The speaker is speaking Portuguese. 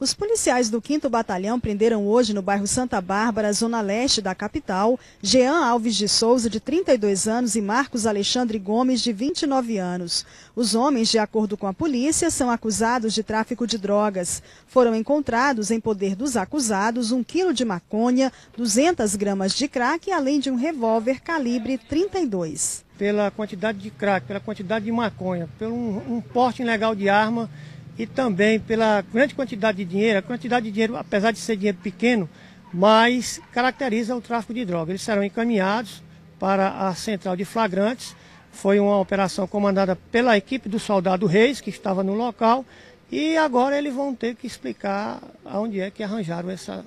Os policiais do 5 Batalhão prenderam hoje no bairro Santa Bárbara, zona leste da capital, Jean Alves de Souza, de 32 anos, e Marcos Alexandre Gomes, de 29 anos. Os homens, de acordo com a polícia, são acusados de tráfico de drogas. Foram encontrados em poder dos acusados um quilo de maconha, 200 gramas de crack, além de um revólver calibre 32. Pela quantidade de crack, pela quantidade de maconha, pelo um, um porte ilegal de arma e também pela grande quantidade de dinheiro, a quantidade de dinheiro, apesar de ser dinheiro pequeno, mas caracteriza o tráfico de drogas. Eles serão encaminhados para a central de flagrantes. Foi uma operação comandada pela equipe do soldado Reis, que estava no local, e agora eles vão ter que explicar aonde é que arranjaram essa,